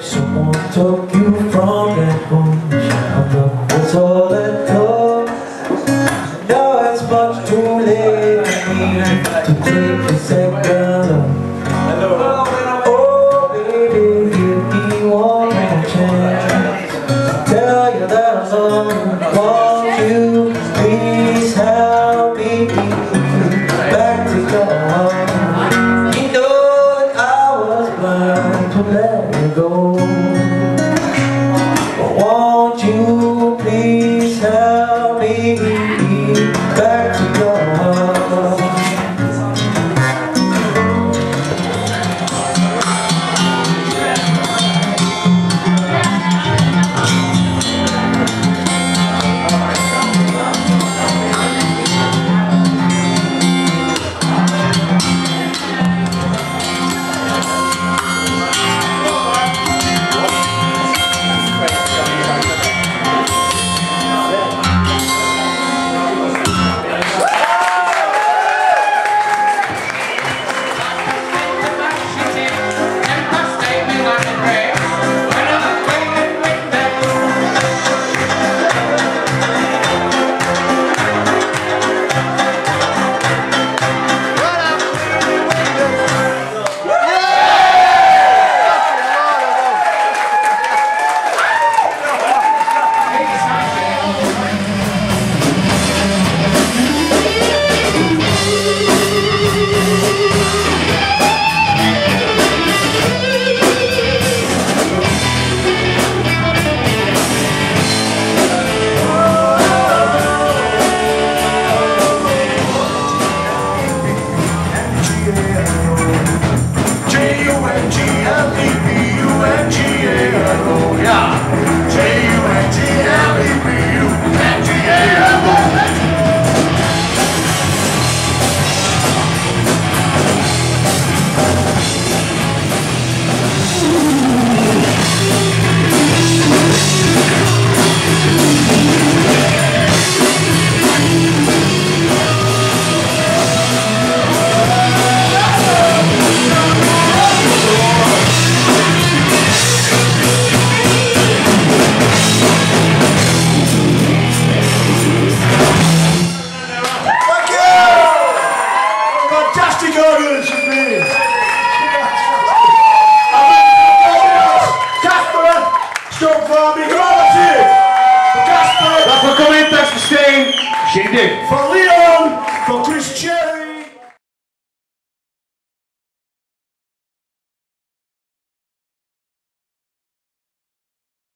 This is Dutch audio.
Someone took you from that home. I'm the voice of that door Now it's much too late. To take a Chicago is het mee. Kasper, stop van migratie. Kasper. Dat voor commentaar verscheen. Geen.